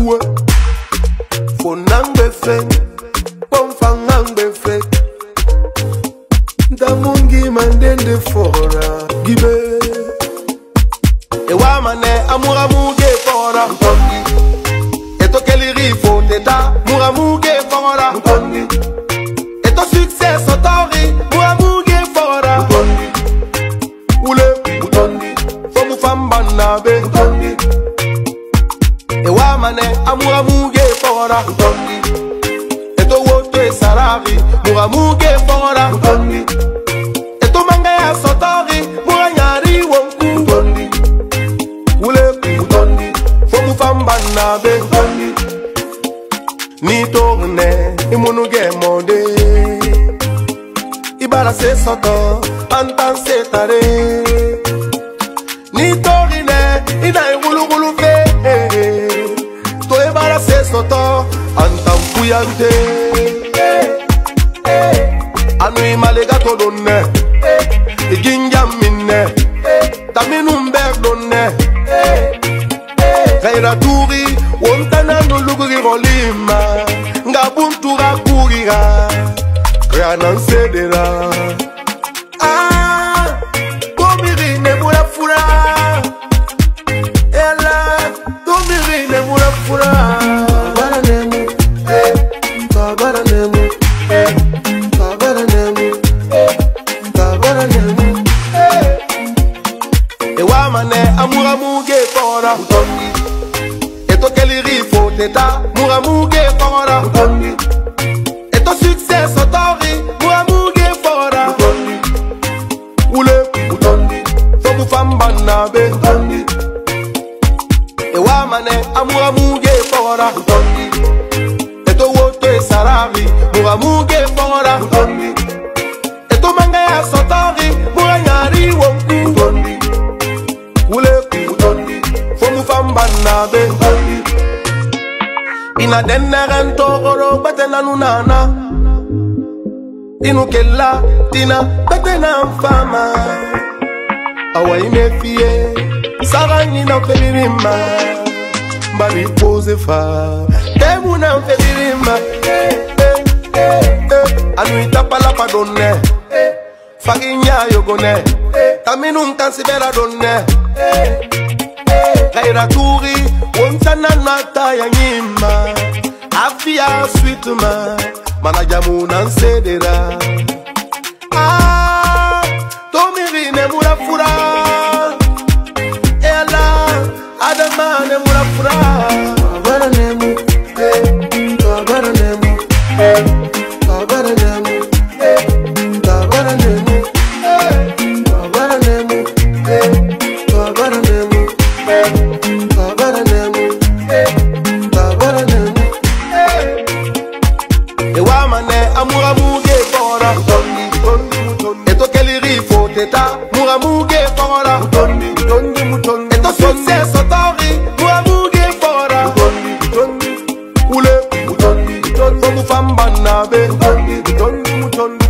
kuwe fonangbe fe. Pomfangangbe fe. Ntangungi mandende fora. Gibe. Ewamane amuramuge fora. Ntɔngi etokeliri fondeta muramuge mane amuramuge fora. Ntombi etowoto esarari muramuge fora. Ntombi etomanga ya sotori muranyari wonku ntombi uleku ntombi fomufambanabe ntombi nitorne imunuge monde. Ibara se soto pantan se tare. Nitorine ina kuyante anu imalega to donne iginjam minne. Taminum ber donne. Kaira turi wontana nuluguri rolima nga buntura kurira kranansedera kɔngɔra etokeliri fo teta muramuge kɔngɔra eto succès sɔtɔri muramuge fɔra wule fɔbufanbanna be ewamanɛ amuramuge fɔra etowotoe sarari muramuge fɔra Ina dennere ntogoro gbete na nunana Inu kella tina gbete na mfama. Awa imefie Sara nina mfebirima Mbari pose fa Tebu na mfebirima Anu itapala pa donne Faginya yogone Taminu mkansibera donne. Kaira turi Wonsana nata ya nyima. Mafia sweet man, man I jam on and say. Ah. Muramuge fora. Utondi utondi mutondi. Eto succès sotori muramuge fora. Utondi utondi ule. Utondi utondi fo mufamba nabe. Utondi utondi mutondi.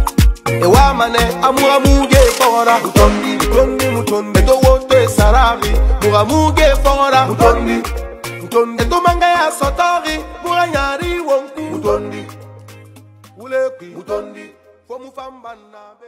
Ewamane amuramuge fora. Utondi utondi mutondi. Eto woto esarari muramuge fora. Utondi utondi eto manga ya sotori muranyari wonku. Utondi ule mutondi. Fo mufamba nabe